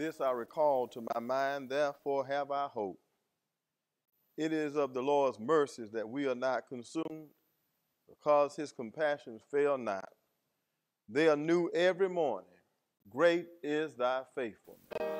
This I recall to my mind, therefore have I hope. It is of the Lord's mercies that we are not consumed, because his compassions fail not. They are new every morning. Great is thy faithfulness.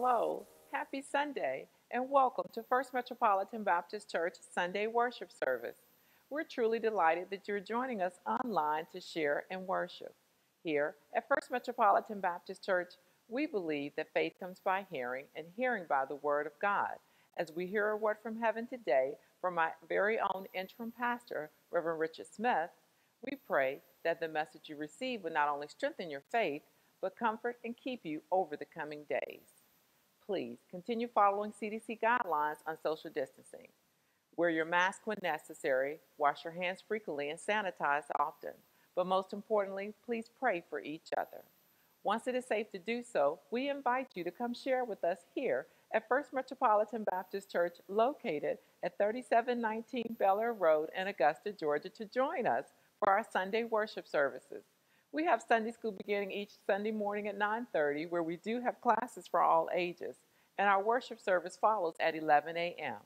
Hello, happy Sunday, and welcome to First Metropolitan Baptist Church Sunday Worship Service. We're truly delighted that you're joining us online to share and worship. Here at First Metropolitan Baptist Church, we believe that faith comes by hearing and hearing by the Word of God. As we hear a word from heaven today from my very own interim pastor, Reverend Richard Smith, we pray that the message you receive will not only strengthen your faith, but comfort and keep you over the coming days please continue following CDC guidelines on social distancing. Wear your mask when necessary, wash your hands frequently, and sanitize often. But most importantly, please pray for each other. Once it is safe to do so, we invite you to come share with us here at First Metropolitan Baptist Church, located at 3719 Belair Road in Augusta, Georgia, to join us for our Sunday worship services. We have Sunday school beginning each Sunday morning at 9:30 where we do have classes for all ages, and our worship service follows at 11 a.m.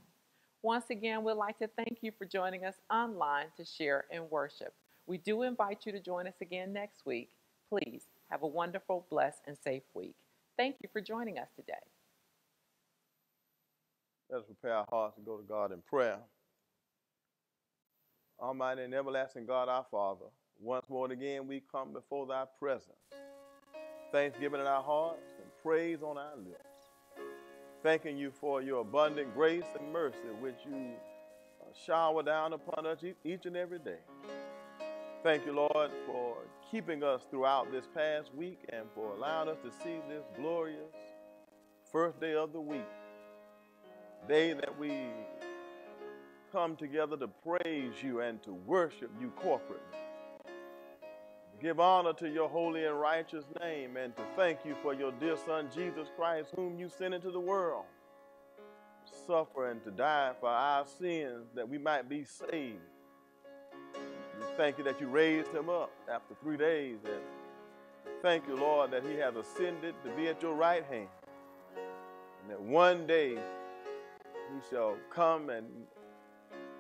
Once again, we'd like to thank you for joining us online to share and worship. We do invite you to join us again next week. Please have a wonderful, blessed, and safe week. Thank you for joining us today. Let us prepare our hearts to go to God in prayer. Almighty and everlasting God, our Father, once more and again, we come before thy presence. Thanksgiving in our hearts and praise on our lips. Thanking you for your abundant grace and mercy, which you uh, shower down upon us each and every day. Thank you, Lord, for keeping us throughout this past week and for allowing us to see this glorious first day of the week. Day that we come together to praise you and to worship you corporately give honor to your holy and righteous name, and to thank you for your dear Son, Jesus Christ, whom you sent into the world to suffer and to die for our sins that we might be saved. We thank you that you raised him up after three days, and thank you, Lord, that he has ascended to be at your right hand, and that one day he shall come and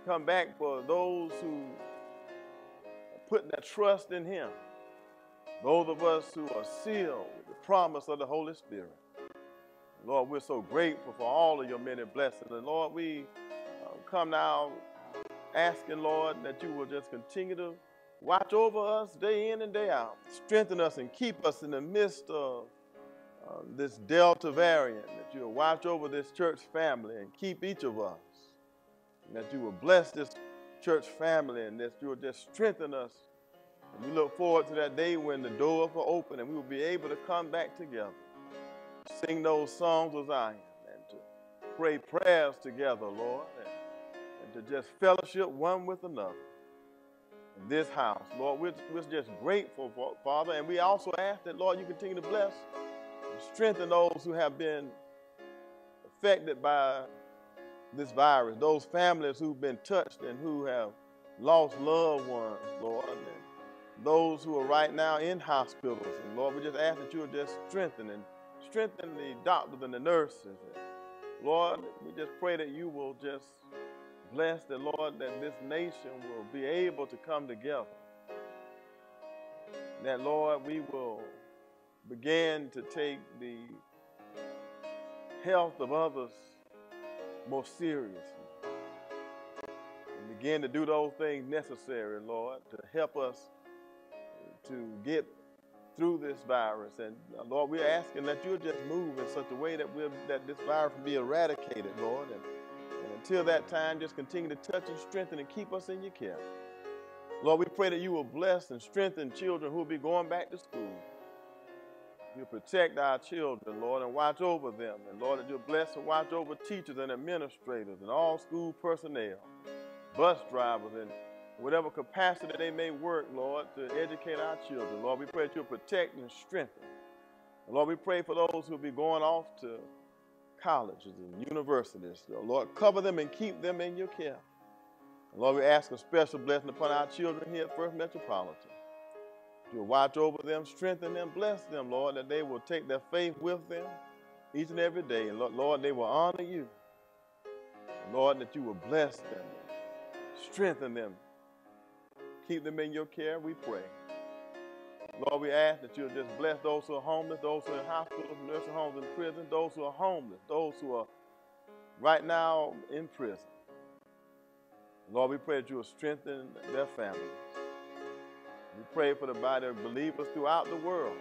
come back for those who put their trust in him. Those of us who are sealed with the promise of the Holy Spirit. Lord, we're so grateful for all of your many blessings. And Lord, we uh, come now asking, Lord, that you will just continue to watch over us day in and day out. Strengthen us and keep us in the midst of uh, this Delta variant, that you will watch over this church family and keep each of us. And that you will bless this church family and that you will just strengthen us and we look forward to that day when the doors will open and we will be able to come back together, sing those songs of Zion, and to pray prayers together, Lord, and, and to just fellowship one with another. In this house, Lord, we're, we're just grateful, for, Father, and we also ask that, Lord, you continue to bless and strengthen those who have been affected by this virus, those families who've been touched and who have lost loved ones, Lord. And those who are right now in hospitals. And Lord, we just ask that you would just strengthen and strengthen the doctors and the nurses. And Lord, we just pray that you will just bless the Lord, that this nation will be able to come together. That, Lord, we will begin to take the health of others more seriously. And begin to do those things necessary, Lord, to help us to get through this virus. And uh, Lord, we're asking that you'll just move in such a way that we'll, that this virus will be eradicated, Lord. And, and until that time, just continue to touch and strengthen and keep us in your care. Lord, we pray that you will bless and strengthen children who will be going back to school. You'll protect our children, Lord, and watch over them. And Lord, that you'll bless and watch over teachers and administrators and all school personnel, bus drivers, and whatever capacity they may work, Lord, to educate our children. Lord, we pray that you'll protect and strengthen. And Lord, we pray for those who will be going off to colleges and universities. Lord, cover them and keep them in your care. And Lord, we ask a special blessing upon our children here at First Metropolitan. You'll watch over them, strengthen them, bless them, Lord, that they will take their faith with them each and every day. And Lord, they will honor you. And Lord, that you will bless them, strengthen them, keep them in your care, we pray. Lord, we ask that you'll just bless those who are homeless, those who are in hospitals, nursing homes, and prison, those who are homeless, those who are right now in prison. Lord, we pray that you will strengthen their families. We pray for the body of believers throughout the world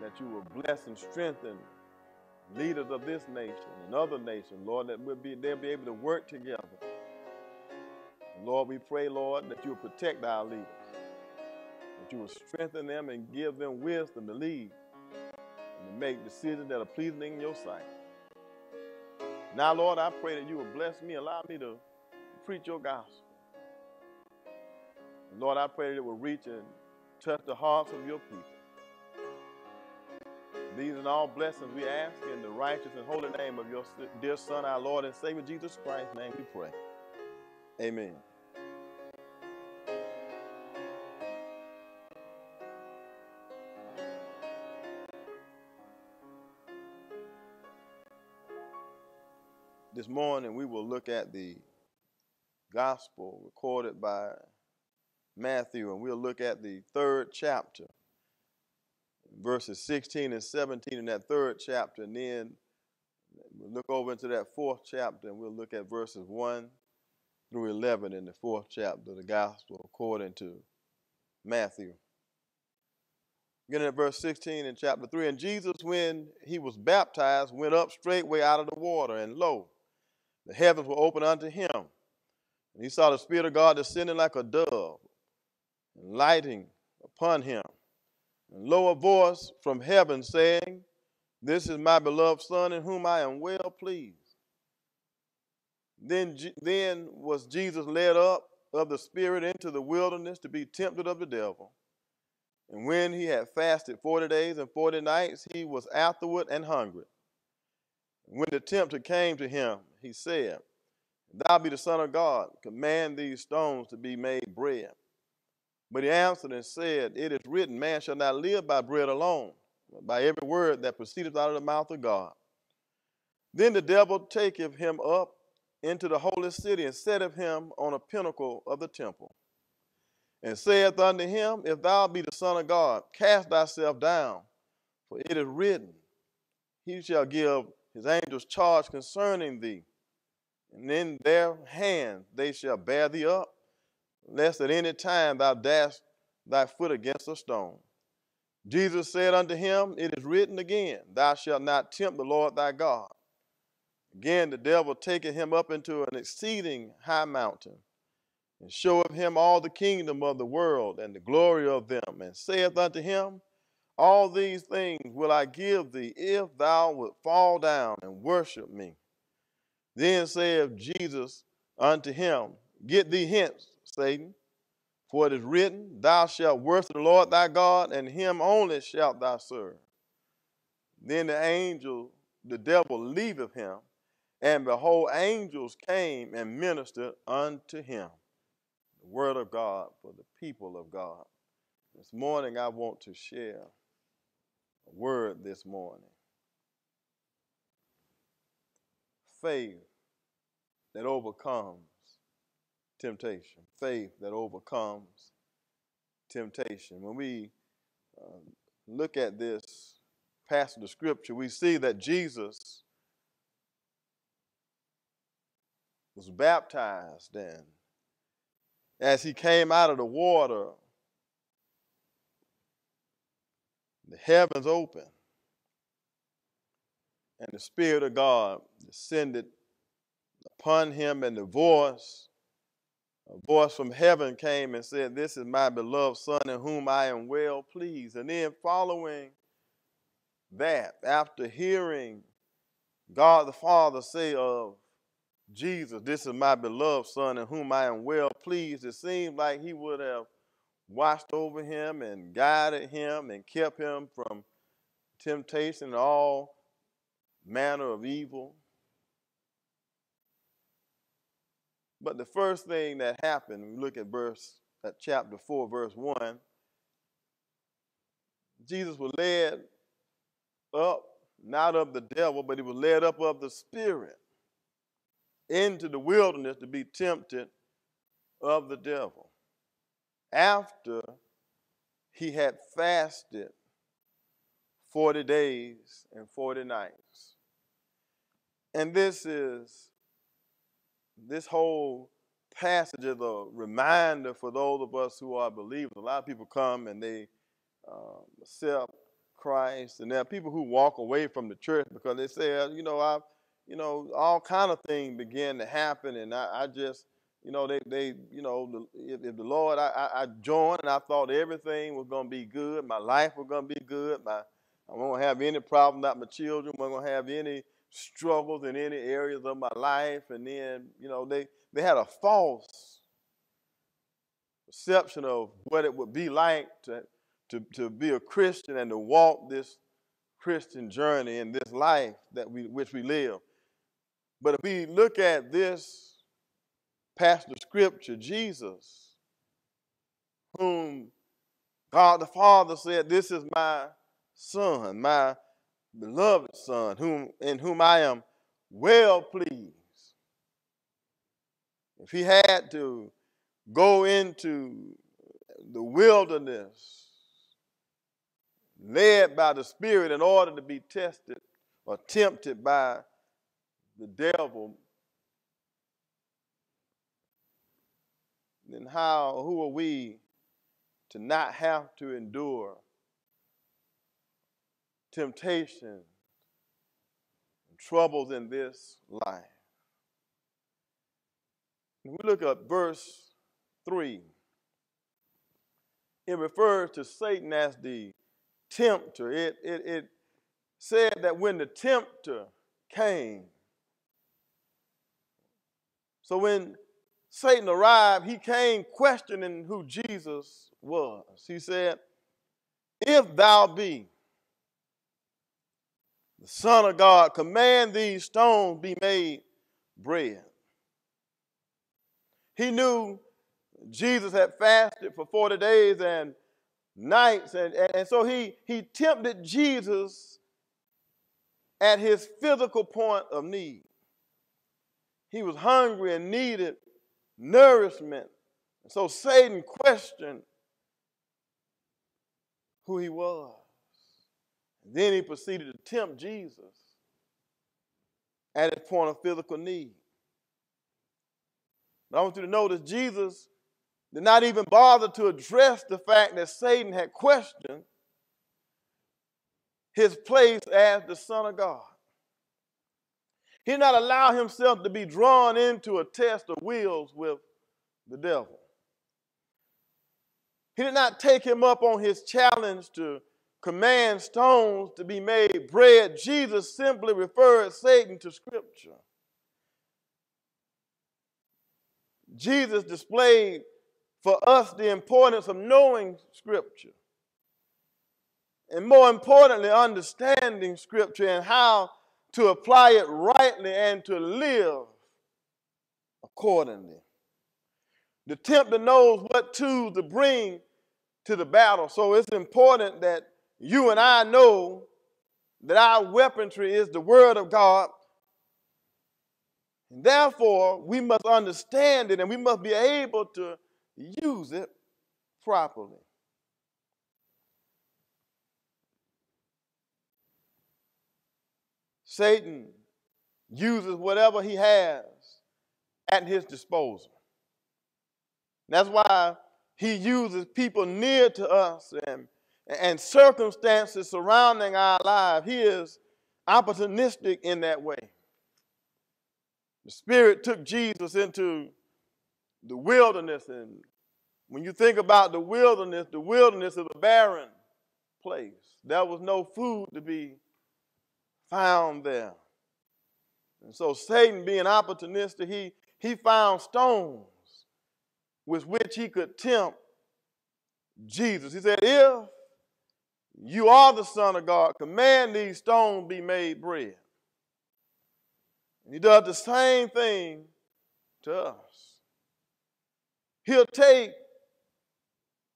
that you will bless and strengthen leaders of this nation and other nations, Lord, that we'll be, they'll be able to work together. Lord, we pray, Lord, that you will protect our leaders, that you will strengthen them and give them wisdom to lead and to make decisions that are pleasing in your sight. Now, Lord, I pray that you will bless me, allow me to preach your gospel. Lord, I pray that it will reach and touch the hearts of your people. These and all blessings we ask in the righteous and holy name of your dear Son, our Lord and Savior Jesus Christ. name we pray. Amen. This morning we will look at the gospel recorded by Matthew, and we'll look at the third chapter, verses 16 and 17 in that third chapter, and then we'll look over into that fourth chapter, and we'll look at verses 1 through 11 in the fourth chapter of the gospel according to Matthew. Beginning at verse 16 in chapter 3. And Jesus, when he was baptized, went up straightway out of the water, and lo, the heavens were opened unto him. And he saw the Spirit of God descending like a dove, and lighting upon him. And lo, a voice from heaven saying, This is my beloved Son, in whom I am well pleased. Then, then was Jesus led up of the Spirit into the wilderness to be tempted of the devil. And when he had fasted forty days and forty nights, he was afterward and hungry. When the tempter came to him, he said, Thou be the Son of God, command these stones to be made bread. But he answered and said, It is written, Man shall not live by bread alone, but by every word that proceedeth out of the mouth of God. Then the devil taketh him up into the holy city and setteth him on a pinnacle of the temple, and saith unto him, If thou be the Son of God, cast thyself down, for it is written, He shall give his angels charge concerning thee and in their hands they shall bear thee up, lest at any time thou dash thy foot against a stone. Jesus said unto him, It is written again, Thou shalt not tempt the Lord thy God. Again, the devil taketh him up into an exceeding high mountain, and showeth him all the kingdom of the world and the glory of them, and saith unto him, All these things will I give thee, if thou wilt fall down and worship me. Then saith Jesus unto him, Get thee hence, Satan, for it is written, Thou shalt worship the Lord thy God, and him only shalt thou serve. Then the angel, the devil, leaveth him, and behold, angels came and ministered unto him. The word of God for the people of God. This morning I want to share a word this morning. faith that overcomes temptation. Faith that overcomes temptation. When we uh, look at this passage of scripture, we see that Jesus was baptized, and as he came out of the water, the heavens opened, and the Spirit of God descended upon him, and the voice, a voice from heaven came and said, This is my beloved Son in whom I am well pleased. And then following that, after hearing God the Father say of Jesus, This is my beloved Son in whom I am well pleased, it seemed like he would have watched over him and guided him and kept him from temptation and all manner of evil. But the first thing that happened, we look at verse at chapter 4, verse 1, Jesus was led up, not of the devil, but he was led up of the Spirit into the wilderness to be tempted of the devil. After he had fasted 40 days and 40 nights. And this is this whole passage is a reminder for those of us who are believers. A lot of people come and they um, accept Christ, and there are people who walk away from the church because they say, you know, I, you know, all kind of things began to happen, and I, I just, you know, they, they, you know, the, if, if, the Lord, I, I, I joined, and I thought everything was going to be good, my life was going to be good, my, I won't have any problem with my children, I won't have any struggles in any areas of my life. And then, you know, they, they had a false perception of what it would be like to, to, to be a Christian and to walk this Christian journey in this life that we which we live. But if we look at this passage of scripture, Jesus, whom God the Father said, This is my son, my beloved Son, whom, in whom I am well pleased. If he had to go into the wilderness, led by the Spirit in order to be tested or tempted by the devil, then how, who are we to not have to endure temptation, and troubles in this life. When we look at verse 3, it refers to Satan as the tempter. It, it, it said that when the tempter came, so when Satan arrived, he came questioning who Jesus was. He said, If thou be the Son of God, command these stones be made bread. He knew Jesus had fasted for 40 days and nights, and, and, and so he, he tempted Jesus at his physical point of need. He was hungry and needed nourishment. And So Satan questioned who he was. Then he proceeded to tempt Jesus at his point of physical need. But I want you to notice Jesus did not even bother to address the fact that Satan had questioned his place as the Son of God. He did not allow himself to be drawn into a test of wills with the devil. He did not take him up on his challenge to command stones to be made bread, Jesus simply referred Satan to Scripture. Jesus displayed for us the importance of knowing Scripture. And more importantly, understanding Scripture and how to apply it rightly and to live accordingly. The tempter knows what tools to bring to the battle. So it's important that you and I know that our weaponry is the Word of God. And therefore, we must understand it and we must be able to use it properly. Satan uses whatever he has at his disposal. That's why he uses people near to us and, and circumstances surrounding our lives. He is opportunistic in that way. The Spirit took Jesus into the wilderness, and when you think about the wilderness, the wilderness is a barren place. There was no food to be found there. And so Satan, being opportunistic, he, he found stones with which he could tempt Jesus. He said, If you are the Son of God, command these stones be made bread. And he does the same thing to us. He'll take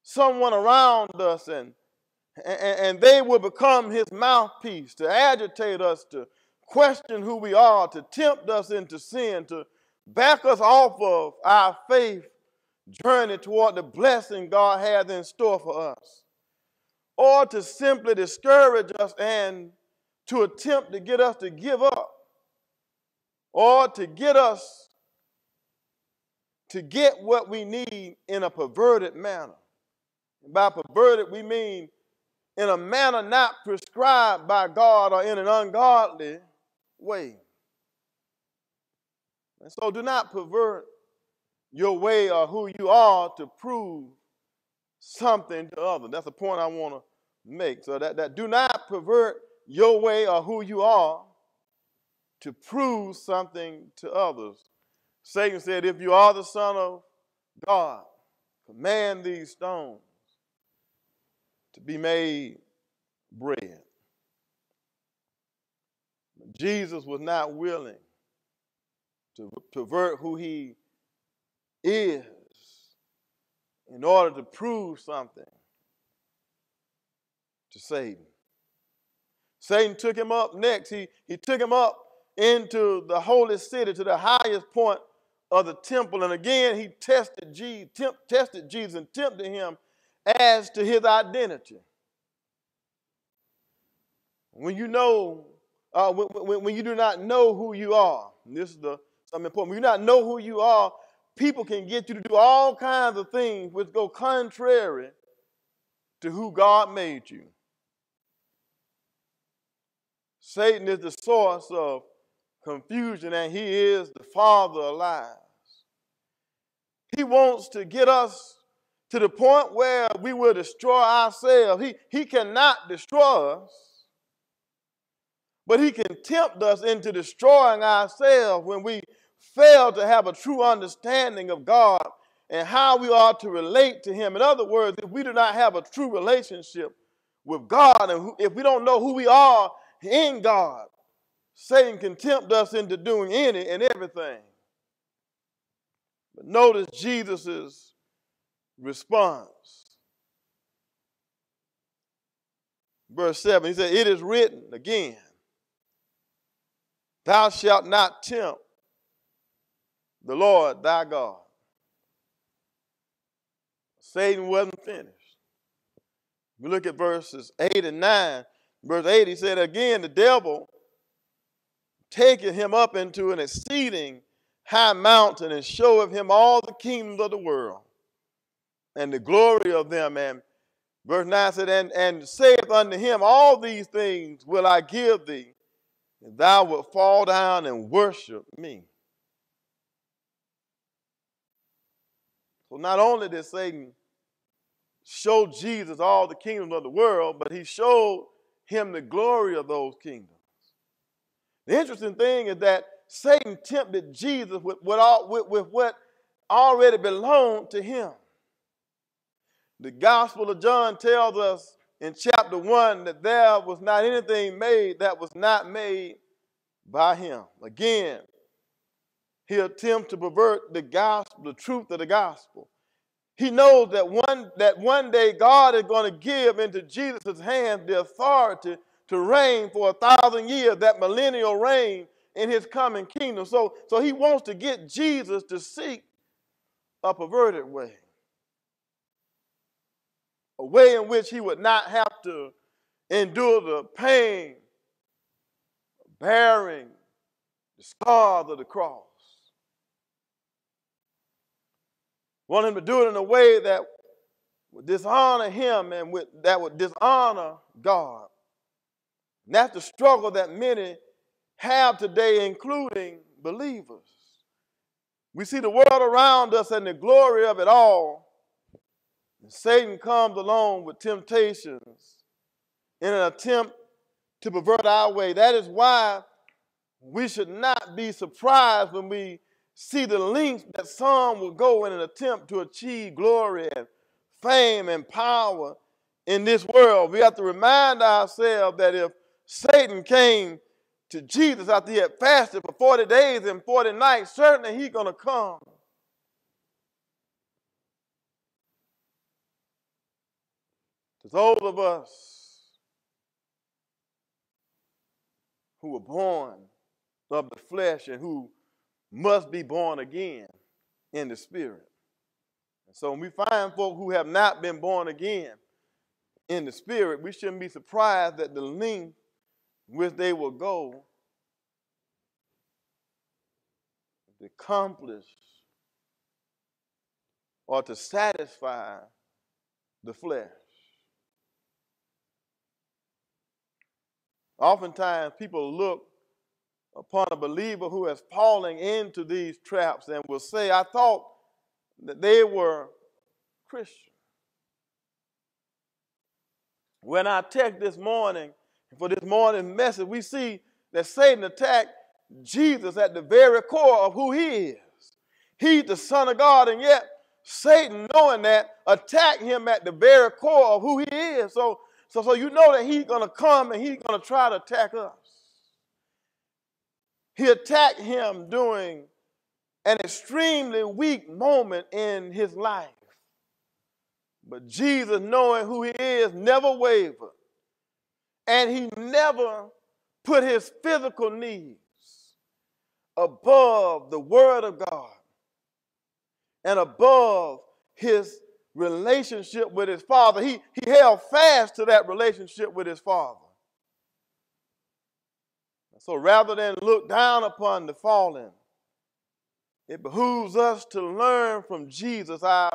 someone around us and, and, they will become his mouthpiece to agitate us, to question who we are, to tempt us into sin, to back us off of our faith journey toward the blessing God has in store for us, or to simply discourage us and to attempt to get us to give up, or to get us to get what we need in a perverted manner. By perverted, we mean in a manner not prescribed by God or in an ungodly way. And so do not pervert your way or who you are to prove something to others. That's the point I want to make. So that, that do not pervert your way or who you are to prove something to others. Satan said, If you are the Son of God, command these stones to be made bread. Jesus was not willing to pervert who he is in order to prove something to Satan. Satan took him up next. He, he took him up into the holy city to the highest point of the temple. And again, he tested Jesus, tested Jesus and tempted him as to his identity. When you know, uh, when, when, when, you do not know who you are, this is the something important. When you not know who you are, people can get you to do all kinds of things which go contrary to who God made you. Satan is the source of confusion and he is the father of lies. He wants to get us to the point where we will destroy ourselves. He, he cannot destroy us, but he can tempt us into destroying ourselves when we fail to have a true understanding of God and how we are to relate to Him. In other words, if we do not have a true relationship with God and if we don't know who we are in God, Satan can tempt us into doing any and everything. But notice Jesus' response. Verse 7, he said, It is written again, Thou shalt not tempt the Lord thy God. Satan wasn't finished. We look at verses 8 and 9. Verse 8, he said, Again, the devil taking him up into an exceeding high mountain and showeth him all the kingdoms of the world and the glory of them. And verse 9 said, And, and saith unto him, All these things will I give thee, and thou wilt fall down and worship me. So not only did Satan show Jesus all the kingdoms of the world, but he showed him the glory of those kingdoms. The interesting thing is that Satan tempted Jesus with, all, with, with what already belonged to him. The Gospel of John tells us in chapter 1 that there was not anything made that was not made by him. Again, he attempts to pervert the gospel, the truth of the gospel. He knows that one, that one day God is going to give into Jesus' hands the authority to reign for a thousand years, that millennial reign in his coming kingdom. So, so he wants to get Jesus to seek a perverted way. A way in which he would not have to endure the pain, bearing the scars of the cross. Want him to do it in a way that would dishonor him and with, that would dishonor God. And that's the struggle that many have today, including believers. We see the world around us and the glory of it all. And Satan comes along with temptations in an attempt to pervert our way. That is why we should not be surprised when we see the lengths that some will go in an attempt to achieve glory and fame and power in this world. We have to remind ourselves that if Satan came to Jesus after he had fasted for 40 days and 40 nights, certainly he's going to come. Those of us who were born of the flesh and who must be born again in the spirit. And so when we find folk who have not been born again in the spirit, we shouldn't be surprised at the length which they will go to accomplish or to satisfy the flesh. Oftentimes, people look upon a believer who is falling into these traps and will say, I thought that they were Christian. When I text this morning, for this morning message, we see that Satan attacked Jesus at the very core of who he is. He's the Son of God, and yet Satan, knowing that, attacked him at the very core of who he is. So, so, so you know that he's going to come and he's going to try to attack us. He attacked him during an extremely weak moment in his life. But Jesus, knowing who he is, never wavered. And he never put his physical needs above the Word of God and above his relationship with his Father. He, he held fast to that relationship with his Father. So rather than look down upon the fallen, it behooves us to learn from Jesus, our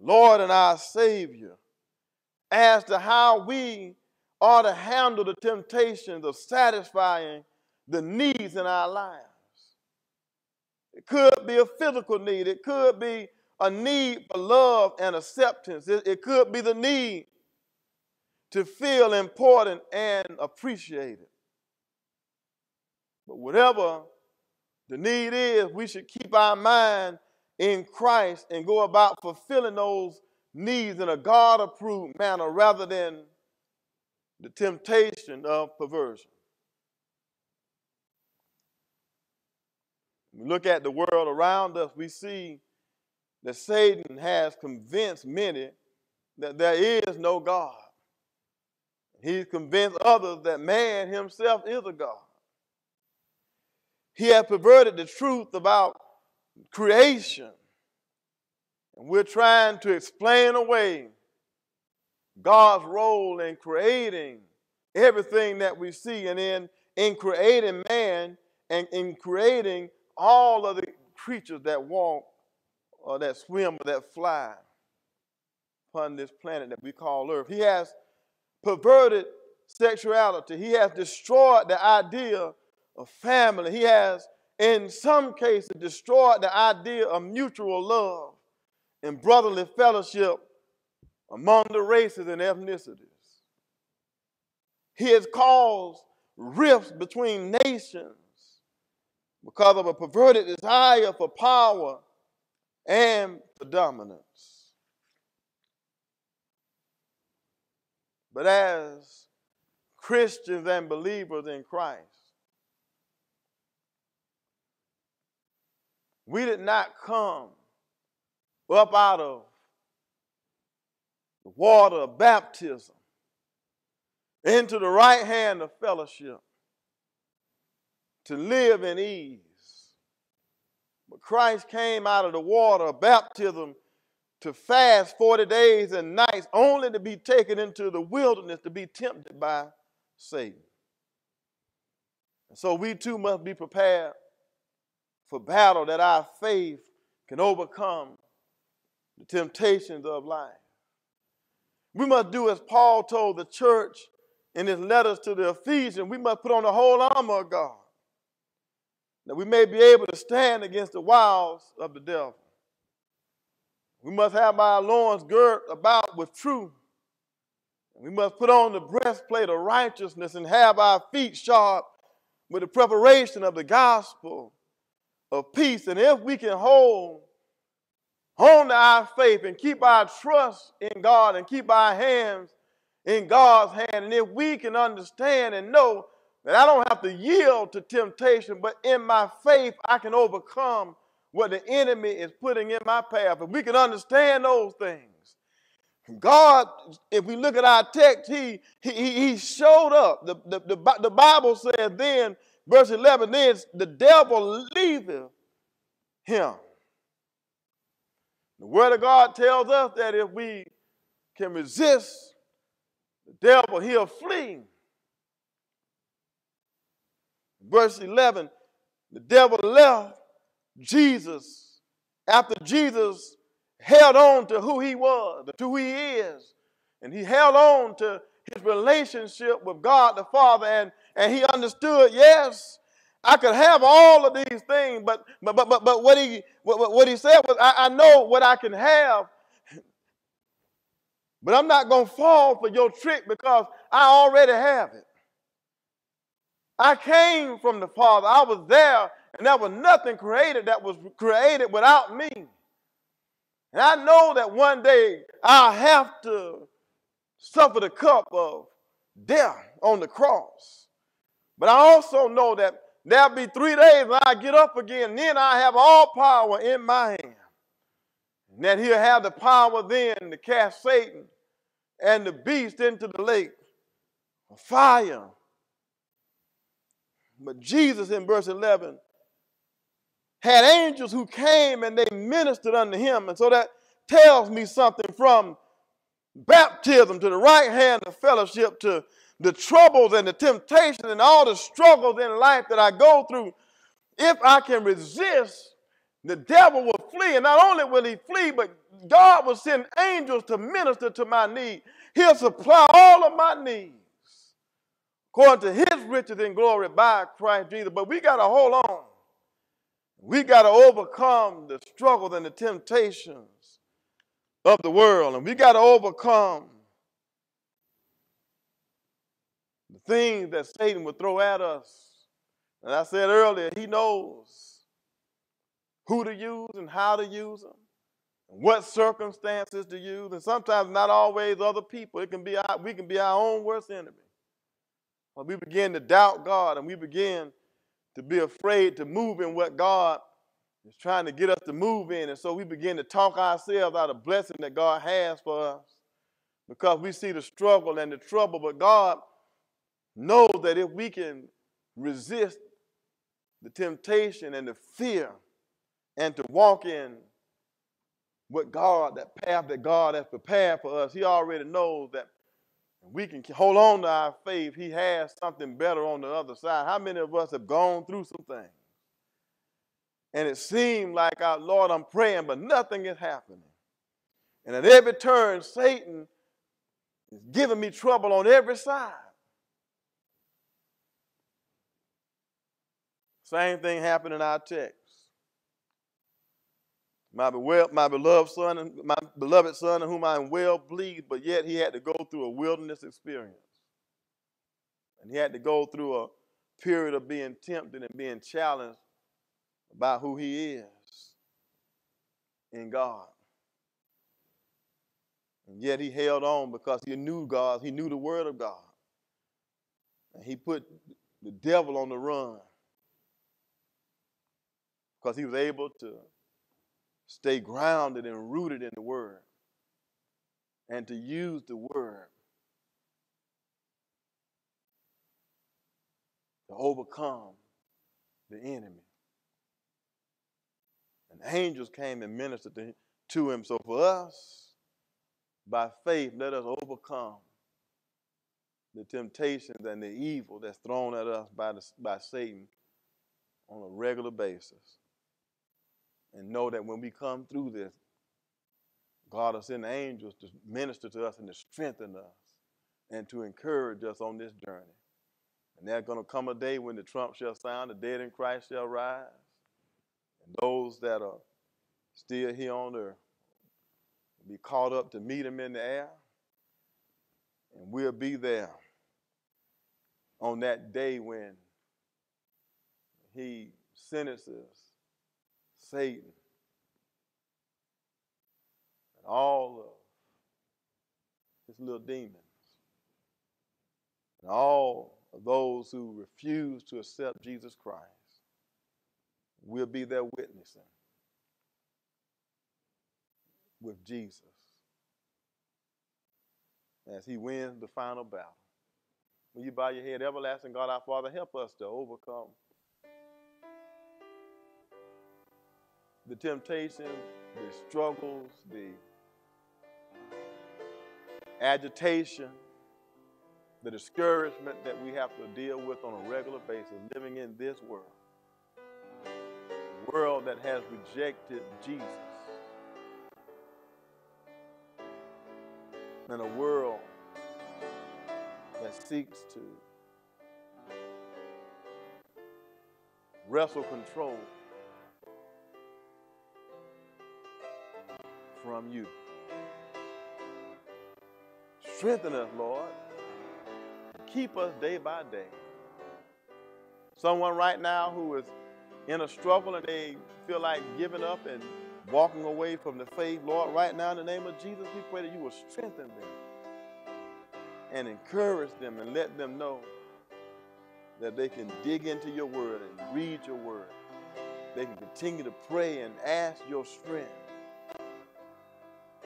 Lord and our Savior, as to how we ought to handle the temptations of satisfying the needs in our lives. It could be a physical need, it could be a need for love and acceptance, it, it could be the need to feel important and appreciated. But whatever the need is, we should keep our mind in Christ and go about fulfilling those needs in a God approved manner rather than the temptation of perversion. we look at the world around us, we see that Satan has convinced many that there is no God. He's convinced others that man himself is a God. He has perverted the truth about creation. And we're trying to explain away God's role in creating everything that we see and in, in creating man and in creating all of the creatures that walk or that swim or that fly upon this planet that we call Earth. He has perverted sexuality. He has destroyed the idea of family. He has, in some cases, destroyed the idea of mutual love and brotherly fellowship among the races and ethnicities. He has caused rifts between nations because of a perverted desire for power and for dominance. But as Christians and believers in Christ, we did not come up out of the water of baptism into the right hand of fellowship to live in ease. But Christ came out of the water of baptism to fast 40 days and nights, only to be taken into the wilderness to be tempted by Satan. So we too must be prepared for battle that our faith can overcome the temptations of life. We must do as Paul told the church in his letters to the Ephesians. We must put on the whole armor of God that we may be able to stand against the wiles of the devil. We must have our loins girt about with truth. We must put on the breastplate of righteousness and have our feet sharp with the preparation of the gospel of peace. And if we can hold on to our faith and keep our trust in God and keep our hands in God's hand, and if we can understand and know that I don't have to yield to temptation, but in my faith I can overcome what the enemy is putting in my path. If we can understand those things, God, if we look at our text, He He, he showed up. The, the, the, the Bible says then, verse 11, then the devil leaveth him. The Word of God tells us that if we can resist the devil, he'll flee. Verse 11, the devil left Jesus after Jesus held on to who he was, to who he is, and he held on to his relationship with God the Father, and, and he understood, yes, I could have all of these things, but but but but, but what he what, what he said was, I, I know what I can have, but I'm not gonna fall for your trick because I already have it. I came from the Father. I was there, and there was nothing created that was created without me. And I know that one day I'll have to suffer the cup of death on the cross. But I also know that there'll be three days when I get up again, then I have all power in my hand. And that he'll have the power then to cast Satan and the beast into the lake of fire but Jesus in verse 11 had angels who came and they ministered unto him. And so that tells me something from baptism to the right hand of fellowship to the troubles and the temptations and all the struggles in life that I go through. If I can resist, the devil will flee. And not only will he flee, but God will send angels to minister to my need. He'll supply all of my needs according to his riches and glory by Christ Jesus. But we got to hold on. We got to overcome the struggles and the temptations of the world. And we got to overcome the things that Satan would throw at us. And I said earlier, he knows who to use and how to use them, and what circumstances to use, and sometimes not always other people. It can be our, we can be our own worst enemy when we begin to doubt God and we begin to be afraid to move in what God is trying to get us to move in. And so we begin to talk ourselves out of blessing that God has for us because we see the struggle and the trouble. But God knows that if we can resist the temptation and the fear and to walk in what God, that path that God has prepared for us, He already knows that we can hold on to our faith. He has something better on the other side. How many of us have gone through some things? And it seemed like, our Lord, I'm praying, but nothing is happening. And at every turn, Satan is giving me trouble on every side. Same thing happened in our text my, my beloved son, my beloved son, in whom I am well pleased, but yet he had to go through a wilderness experience. And he had to go through a period of being tempted and being challenged about who he is in God. And yet he held on because he knew God, he knew the word of God. And he put the devil on the run because he was able to stay grounded and rooted in the Word and to use the Word to overcome the enemy. And angels came and ministered to, to him. So for us, by faith, let us overcome the temptations and the evil that's thrown at us by, the, by Satan on a regular basis and know that when we come through this, God will send angels to minister to us and to strengthen us and to encourage us on this journey. And there's going to come a day when the trump shall sound, the dead in Christ shall rise, and those that are still here on earth will be caught up to meet him in the air, and we'll be there on that day when he sentences Satan and all of his little demons and all of those who refuse to accept Jesus Christ will be there witnessing with Jesus as he wins the final battle. Will you bow your head? Everlasting God, our Father, help us to overcome the temptation, the struggles, the agitation, the discouragement that we have to deal with on a regular basis living in this world. A world that has rejected Jesus. And a world that seeks to wrestle control from you. Strengthen us, Lord. Keep us day by day. Someone right now who is in a struggle and they feel like giving up and walking away from the faith, Lord, right now in the name of Jesus, we pray that you will strengthen them and encourage them and let them know that they can dig into your word and read your word. They can continue to pray and ask your strength.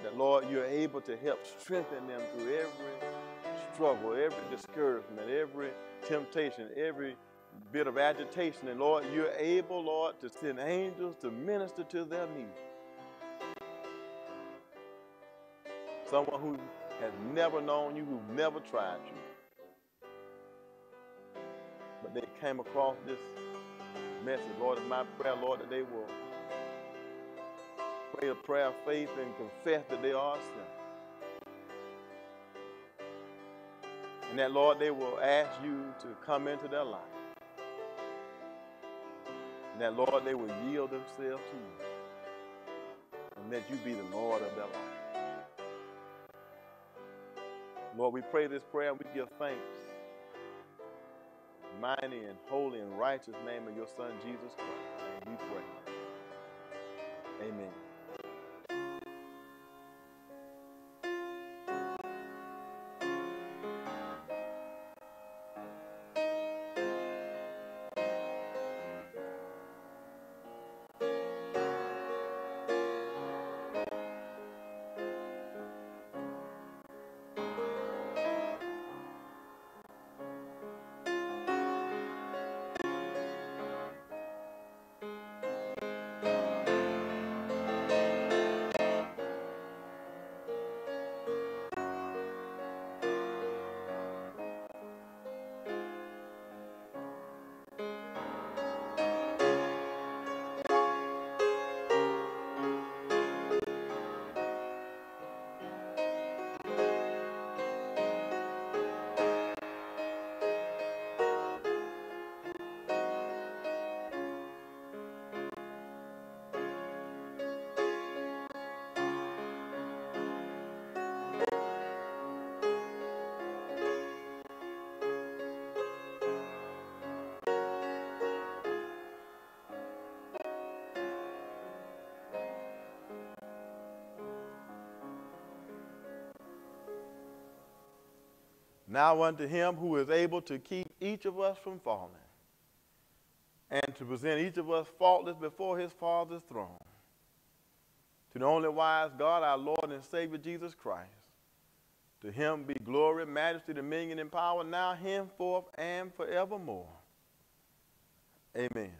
That, Lord, you're able to help strengthen them through every struggle, every discouragement, every temptation, every bit of agitation. And, Lord, you're able, Lord, to send angels to minister to their needs. Someone who has never known you, who've never tried you. But they came across this message. Lord, it's my prayer, Lord, that they will pray a prayer of faith and confess that they are a sinner. And that, Lord, they will ask you to come into their life. And that, Lord, they will yield themselves to you. And that you be the Lord of their life. Lord, we pray this prayer and we give thanks. Mighty and holy and righteous name of your Son, Jesus Christ. And we pray. Amen. Now unto him who is able to keep each of us from falling and to present each of us faultless before his Father's throne. To the only wise God, our Lord and Savior Jesus Christ. To him be glory, majesty, dominion, and power now, henceforth, and forevermore. Amen.